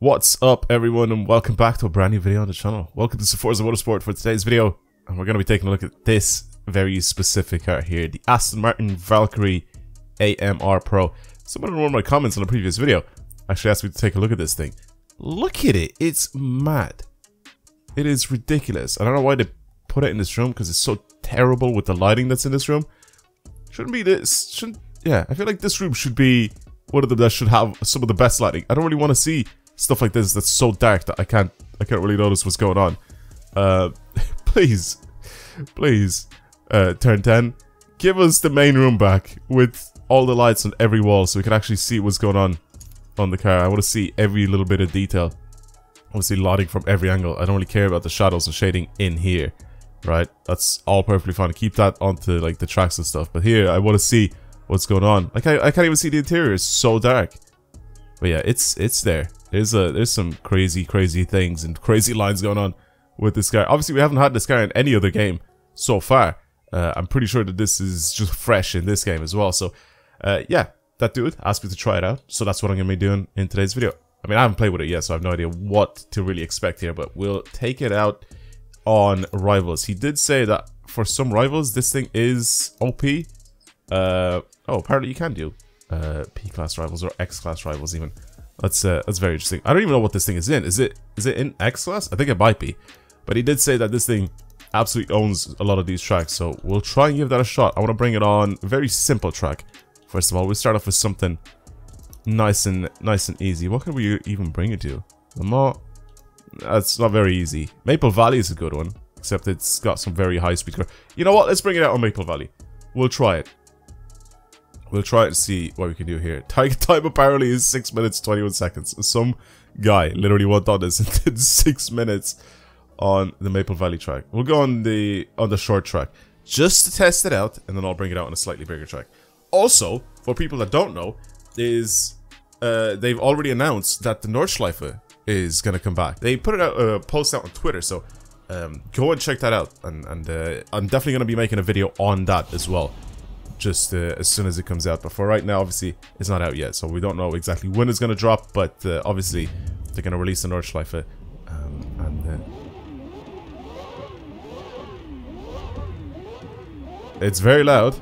What's up everyone and welcome back to a brand new video on the channel. Welcome to Forza Motorsport for today's video and we're going to be taking a look at this very specific car here, the Aston Martin Valkyrie AMR Pro. Someone in one of my comments on a previous video actually asked me to take a look at this thing. Look at it, it's mad. It is ridiculous. I don't know why they put it in this room because it's so terrible with the lighting that's in this room. Shouldn't be this, shouldn't, yeah, I feel like this room should be one of them that should have some of the best lighting. I don't really want to see stuff like this that's so dark that I can't I can't really notice what's going on. Uh, please, please, uh, turn 10, give us the main room back with all the lights on every wall so we can actually see what's going on on the car. I want to see every little bit of detail. Obviously lighting from every angle. I don't really care about the shadows and shading in here, right? That's all perfectly fine. Keep that onto like the tracks and stuff. But here, I want to see what's going on. Like I, I can't even see the interior. It's so dark. But yeah, it's it's there. There's a there's some crazy crazy things and crazy lines going on with this guy. Obviously, we haven't had this guy in any other game so far. Uh, I'm pretty sure that this is just fresh in this game as well. So, uh, yeah, that dude asked me to try it out. So that's what I'm going to be doing in today's video. I mean, I haven't played with it yet, so I have no idea what to really expect here. But we'll take it out on Rivals. He did say that for some Rivals, this thing is OP. Uh, oh, apparently you can do uh, P-class Rivals or X-class Rivals even. That's uh, that's very interesting. I don't even know what this thing is in. Is it is it in X class? I think it might be. But he did say that this thing absolutely owns a lot of these tracks, so we'll try and give that a shot. I want to bring it on a very simple track. First of all, we'll start off with something nice and nice and easy. What can we even bring it to? Le Mans? That's not very easy. Maple Valley is a good one, except it's got some very high speed. You know what? Let's bring it out on Maple Valley. We'll try it. We'll try and see what we can do here. Target time apparently is 6 minutes 21 seconds. Some guy literally went on this did 6 minutes on the Maple Valley track. We'll go on the on the short track just to test it out and then I'll bring it out on a slightly bigger track. Also, for people that don't know, is uh, they've already announced that the Nordschleife is going to come back. They put a uh, post out on Twitter, so um, go and check that out. And, and uh, I'm definitely going to be making a video on that as well just uh, as soon as it comes out. But for right now, obviously, it's not out yet, so we don't know exactly when it's going to drop. But uh, obviously, they're going to release the Nordschleife. Um, and uh, it's very loud.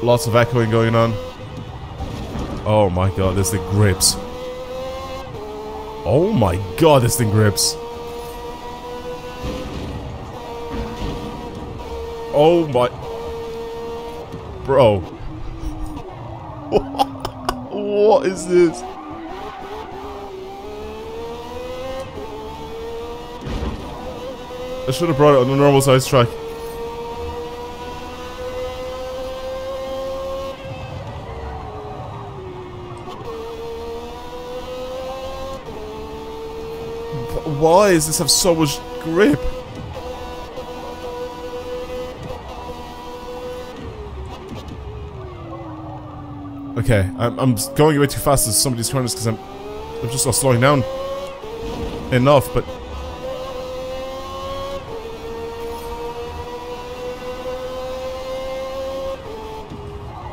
Lots of echoing going on. Oh my god, there's the grips. Oh my god, this thing grips. Oh my... Bro. what is this? I should have brought it on the normal size track. Why does this have so much grip? Okay, I'm, I'm going bit too fast as some of these corners because I'm, I'm just not slowing down enough, but...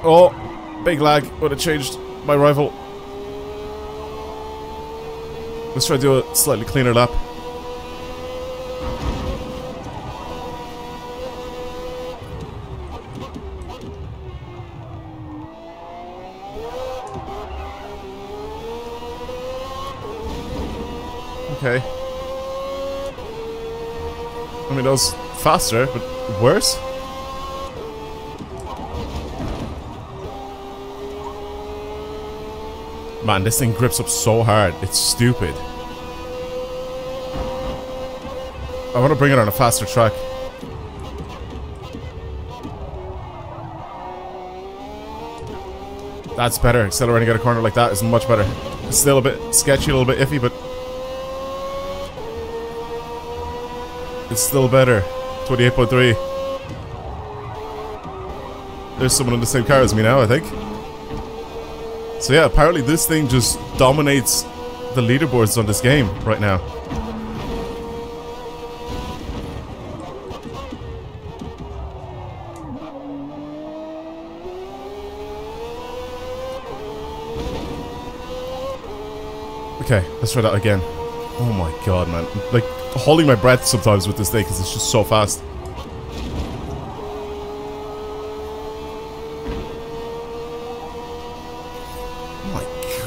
Oh, big lag would have changed my rival. Let's try to do a slightly cleaner lap. Okay. I mean, that was faster, but worse? Man, this thing grips up so hard. It's stupid. I want to bring it on a faster track. That's better. Accelerating at a corner like that is much better. It's still a bit sketchy, a little bit iffy, but... It's still better. 28.3. There's someone in the same car as me now, I think. So yeah, apparently this thing just dominates the leaderboards on this game right now. Okay, let's try that again. Oh my god, man. Like, holding my breath sometimes with this thing because it's just so fast.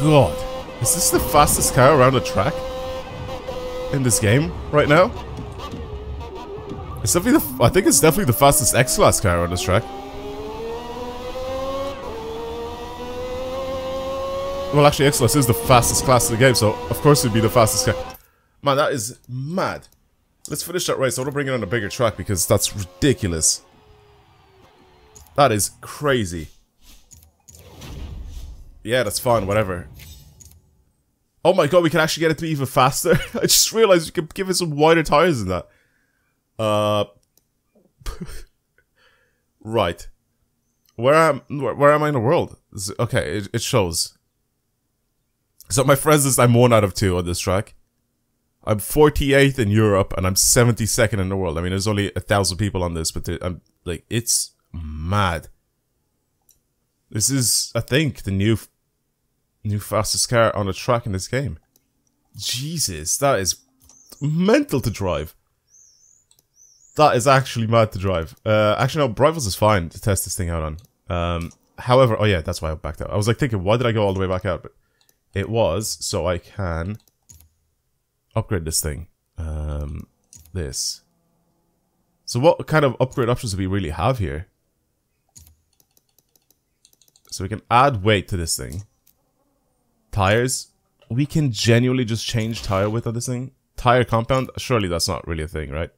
God. Is this the fastest car around the track? In this game right now? It's definitely the, I think it's definitely the fastest X-Class car on this track. Well, actually, X-Class is the fastest class in the game, so of course it'd be the fastest car. Man, that is mad. Let's finish that race. I want to bring it on a bigger track because that's ridiculous. That is crazy. Yeah, that's fine, whatever. Oh my god, we can actually get it to be even faster. I just realized we could give it some wider tires than that. Uh, right. Where am where, where, am I in the world? Okay, it, it shows. So my friends is I'm one out of two on this track. I'm 48th in Europe and I'm 72nd in the world. I mean, there's only a thousand people on this, but I'm like, it's mad. This is, I think, the new, new fastest car on the track in this game. Jesus, that is mental to drive. That is actually mad to drive. Uh, actually, no, Rivals is fine to test this thing out on. Um, however, oh yeah, that's why I backed out. I was like thinking, why did I go all the way back out? But it was so I can upgrade this thing. Um, this. So what kind of upgrade options do we really have here? So we can add weight to this thing. Tires. We can genuinely just change tire width on this thing. Tire compound. Surely that's not really a thing, right?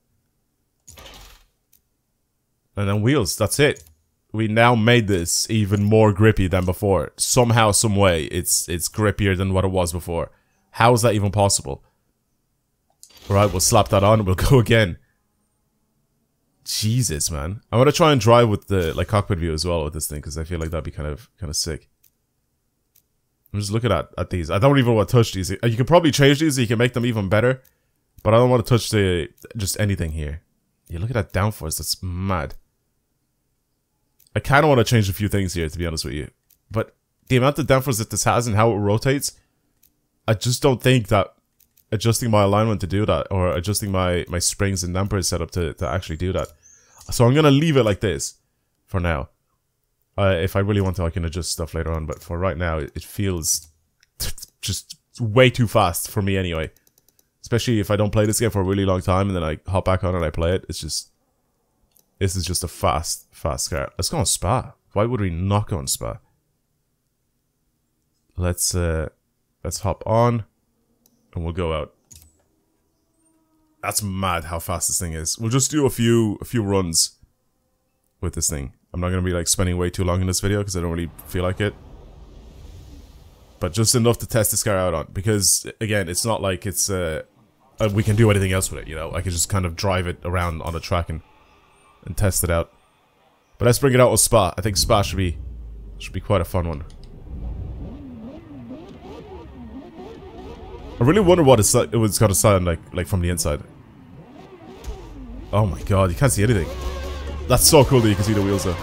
And then wheels, that's it. We now made this even more grippy than before. Somehow, some way, it's it's grippier than what it was before. How is that even possible? Alright, we'll slap that on we'll go again. Jesus, man. I'm gonna try and drive with the like cockpit view as well with this thing, because I feel like that'd be kind of kind of sick. I'm just looking at, at these. I don't even want to touch these. You can probably change these, so you can make them even better. But I don't want to touch the just anything here. You look at that downforce, that's mad. I kind of want to change a few things here, to be honest with you. But the amount of downforce that this has and how it rotates, I just don't think that adjusting my alignment to do that or adjusting my, my springs and dampers setup to, to actually do that. So I'm going to leave it like this for now. Uh, if I really want to, I can adjust stuff later on. But for right now, it, it feels just way too fast for me anyway. Especially if I don't play this game for a really long time and then I hop back on and I play it. It's just this is just a fast, fast car. Let's go on Spa. Why would we not go on Spa? Let's uh let's hop on and we'll go out. That's mad how fast this thing is. We'll just do a few a few runs with this thing. I'm not gonna be like spending way too long in this video because I don't really feel like it. But just enough to test this car out on because again, it's not like it's uh, uh we can do anything else with it. You know, I can just kind of drive it around on a track and and test it out. But let's bring it out with Spa. I think Spa should be should be quite a fun one. I really wonder what it's it was gonna sound like like from the inside. Oh my god, you can't see anything. That's so cool that you can see the wheels though.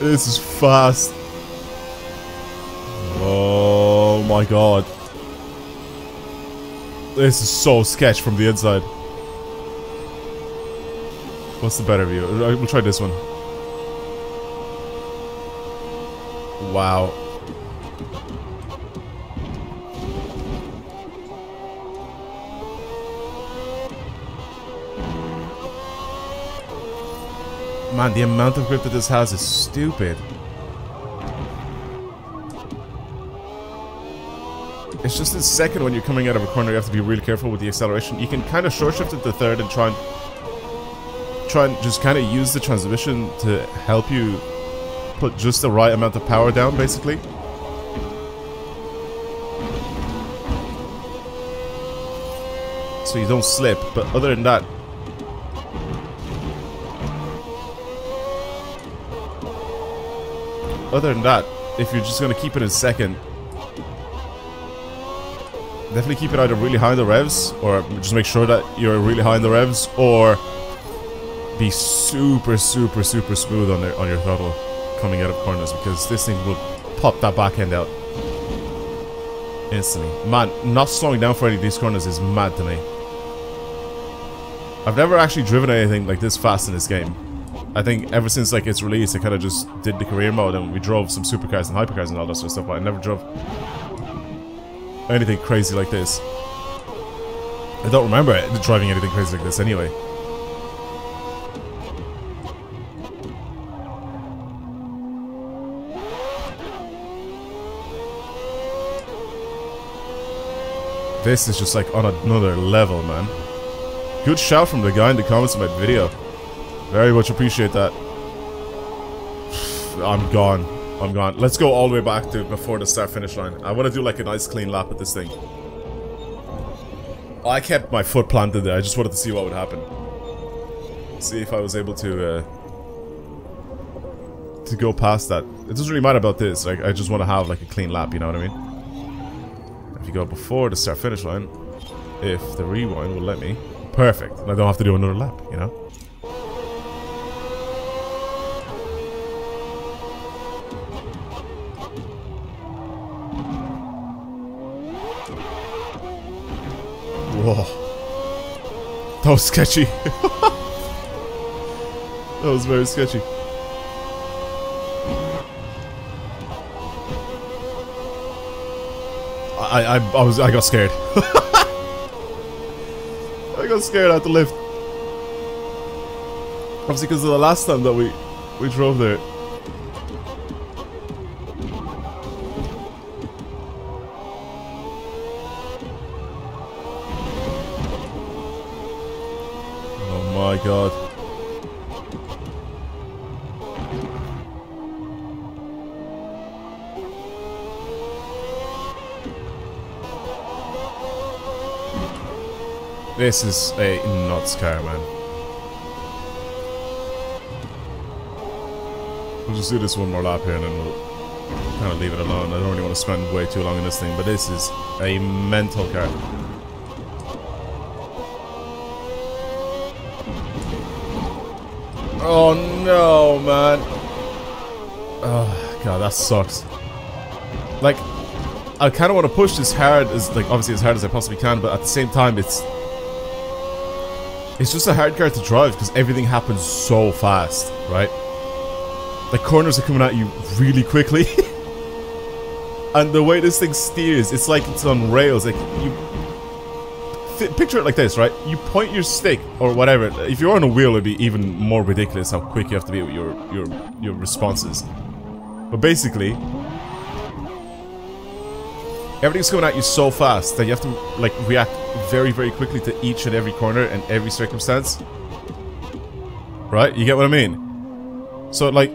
This is fast. Oh my god. This is so sketch from the inside. What's the better view? Uh, we'll try this one. Wow. Man, the amount of grip that this has is stupid. It's just the second when you're coming out of a corner, you have to be really careful with the acceleration. You can kind of short shift it to third and try and try and just kind of use the transmission to help you put just the right amount of power down, basically. So you don't slip, but other than that, other than that, if you're just going to keep it in second, definitely keep it either really high in the revs, or just make sure that you're really high in the revs, or be super, super, super smooth on, on your throttle coming out of corners, because this thing will pop that back end out instantly. Man, not slowing down for any of these corners is mad to me. I've never actually driven anything like this fast in this game. I think ever since like its release, I kind of just did the career mode and we drove some supercars and hypercars and all that sort of stuff, but I never drove anything crazy like this. I don't remember driving anything crazy like this anyway. This is just like on another level, man. Good shout from the guy in the comments of my video. Very much appreciate that. I'm gone. I'm gone. Let's go all the way back to before the start finish line. I want to do like a nice clean lap at this thing. I kept my foot planted there. I just wanted to see what would happen. See if I was able to uh, to go past that. It doesn't really matter about this. Like I just want to have like a clean lap. You know what I mean? You go before the start finish line, if the rewind will let me, perfect. I don't have to do another lap. You know? Whoa. That was sketchy. that was very sketchy. I, I, I was, I got scared. I got scared at the lift. Obviously because of the last time that we, we drove there. This is a nuts car, man. We'll just do this one more lap here and then we'll kind of leave it alone. I don't really want to spend way too long in this thing, but this is a mental car. Oh no, man. Oh, God, that sucks. Like, I kind of want to push as hard as, like, obviously as hard as I possibly can, but at the same time, it's it's just a hard car to drive because everything happens so fast, right? The corners are coming at you really quickly. and the way this thing steers, it's like it's on rails. Like, you... Picture it like this, right? You point your stick, or whatever. If you're on a wheel, it'd be even more ridiculous how quick you have to be with your, your, your responses. But basically, Everything's coming at you so fast that you have to like react very, very quickly to each and every corner and every circumstance. Right? You get what I mean? So like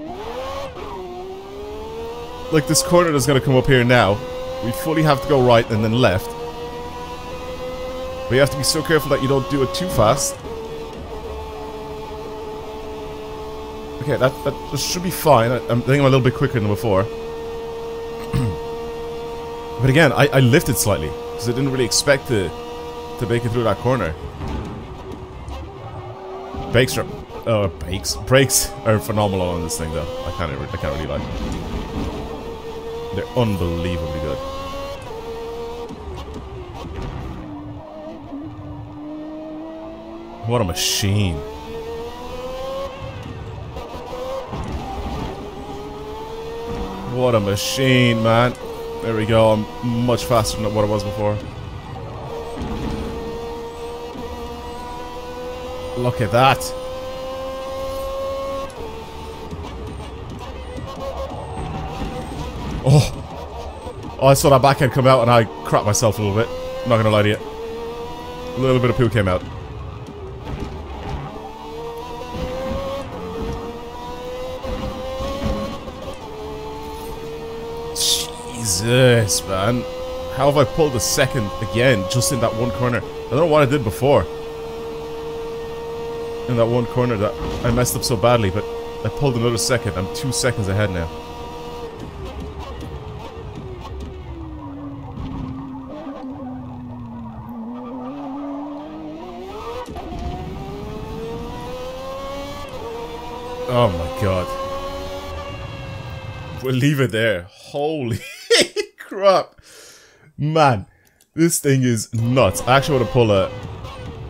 like this corner that's gonna come up here now, we fully have to go right and then left. But you have to be so careful that you don't do it too fast. Okay, that, that should be fine. I, I'm, I think I'm a little bit quicker than before. But again, I, I lifted slightly, because I didn't really expect to, to make it through that corner. Brakes are... Uh, brakes? Brakes are phenomenal on this thing, though. I can't, I can't really like them. They're unbelievably good. What a machine. What a machine, man. There we go, I'm much faster than what I was before. Look at that. Oh. Oh, I saw that backhand come out and I crapped myself a little bit. Not gonna lie to you. A little bit of poo came out. Nice, man. How have I pulled a second again just in that one corner? I don't know what I did before. In that one corner that I messed up so badly, but I pulled another second. I'm two seconds ahead now. Oh my god. We'll leave it there. Holy... crap. Man, this thing is nuts. I actually want to pull a,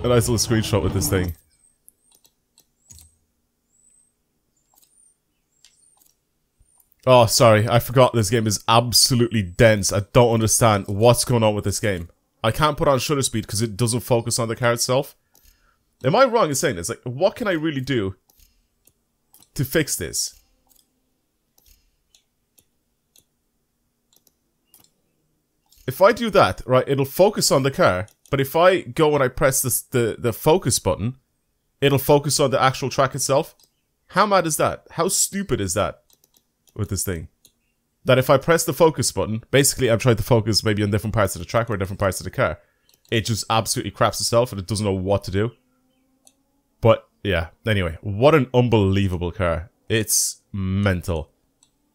a nice little screenshot with this thing. Oh, sorry. I forgot this game is absolutely dense. I don't understand what's going on with this game. I can't put on shutter speed because it doesn't focus on the car itself. Am I wrong in saying this? Like, what can I really do to fix this? If I do that, right, it'll focus on the car. But if I go and I press this, the, the focus button, it'll focus on the actual track itself. How mad is that? How stupid is that? with this thing. That if I press the focus button, basically I'm trying to focus maybe on different parts of the track or different parts of the car. It just absolutely craps itself and it doesn't know what to do. But yeah, anyway, what an unbelievable car. It's mental.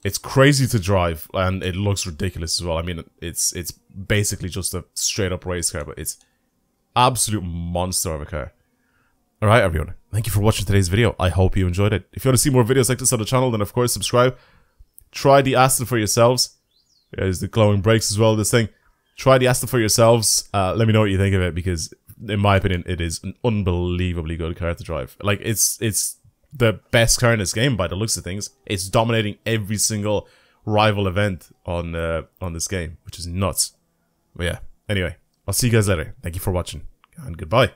It's crazy to drive and it looks ridiculous as well. I mean, it's it's basically just a straight up race car, but it's absolute monster of a car. Alright everyone, thank you for watching today's video. I hope you enjoyed it. If you want to see more videos like this on the channel, then of course subscribe. Try the Aston for yourselves. There's the glowing brakes as well, this thing. Try the Aston for yourselves. Uh, let me know what you think of it because, in my opinion, it is an unbelievably good car to drive. Like, it's it's the best car in this game by the looks of things. It's dominating every single rival event on uh, on this game, which is nuts. But yeah, anyway, I'll see you guys later. Thank you for watching, and goodbye.